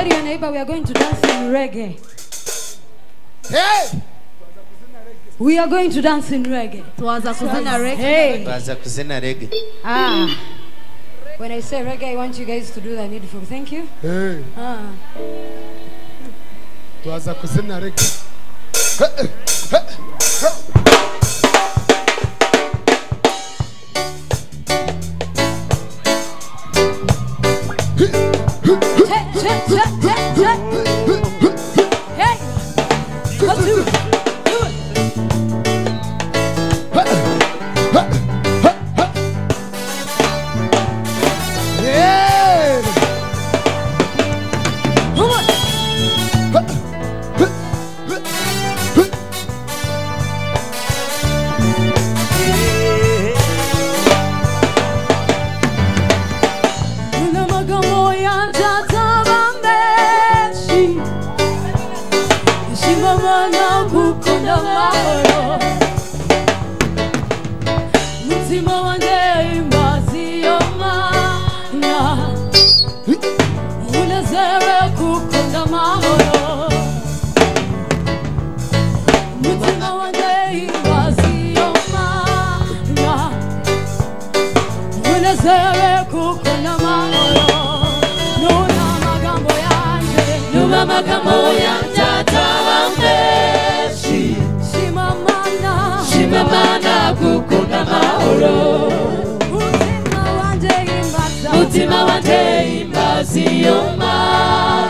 Tell your neighbor we are going to dance in reggae. Hey! We are going to dance in reggae. Tuanza kuzina reggae Hey. Tuanza kuzina reggae. Ah. When I say reggae, I want you guys to do the needful. Thank you. Hey! Ah. Tuanza kuzina reggae. Hey. Hey. Check, Mutima wanje imbazi yomana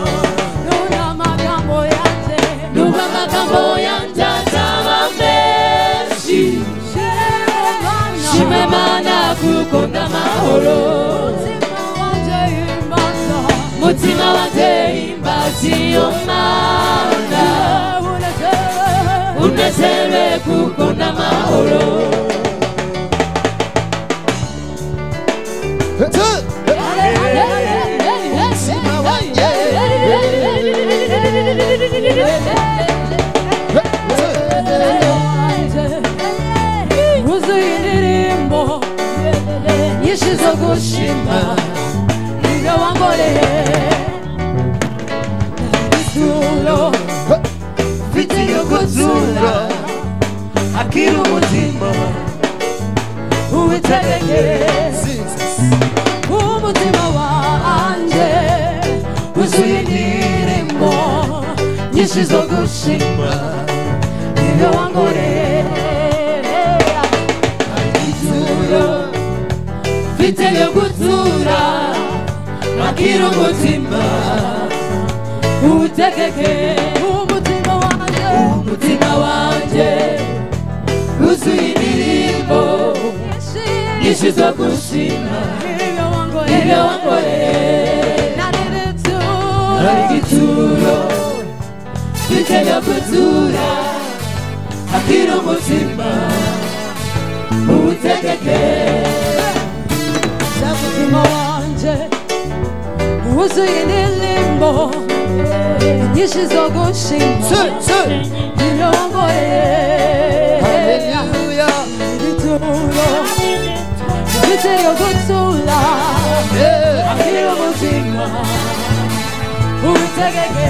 gukunda amahoro Mutima wanje imbaza mutima wanje imbazi yomana nyinshi zo gushima ibyo wankoreye ituro mfite iyo gutura akira umutima uwitegereze umutima wanjye wuzuye indirimbo nyinshi zo gushima ibyo wangoreye umutima utegeke umutima wanjye umutima wanjye uzuye indirimbo nyinshi zo gushima ibyo wankoreye hari igituro mfite iyo kuzura akira umutima utegeke umutima wanjye wuzuye indirimbo nyinshi zo gushima ibyo wangoreye Hallelujah. Ibituro biteye gutsura akira umutima utegeke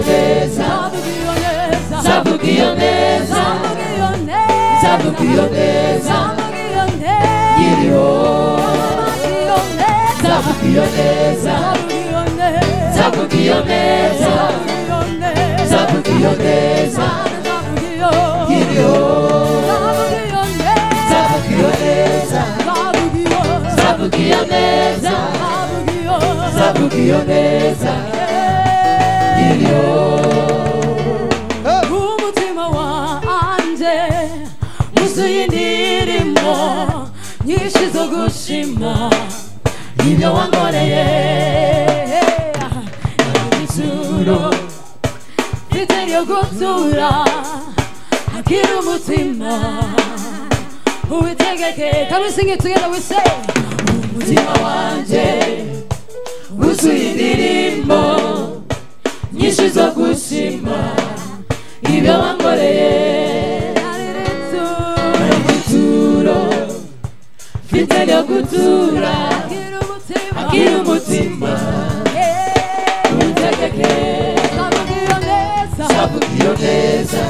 Zavugiyo neza. Zavugiyo neza. Zavugiyo neza. Iriho. Zavugiyo neza. Zavugiyo neza. Zavugiyo neza. Iriho. Zavugiyo neza. Zavugiyo neza. Nyinshi zo gushima ibyo wankoreye igitsuro mfite ryo gutura akiri umutima. Ubitegeke Can we sing it together we say umutima wanjye wuzuye indirimbo nyinshi zo gushima. Ibyo wankoreye ryo gutura akiri umutima ubitegeke zavugiyo neza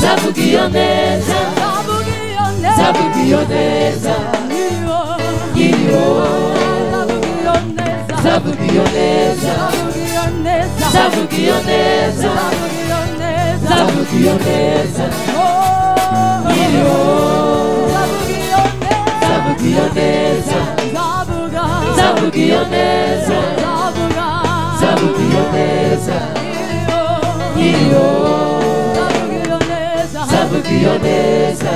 zavugiyo neza zavugiyo neza iriho zavugiyo neza zavugiyo neza zavugiyo neza oh. iriho zavugiyo neza iriho zavugiyo neza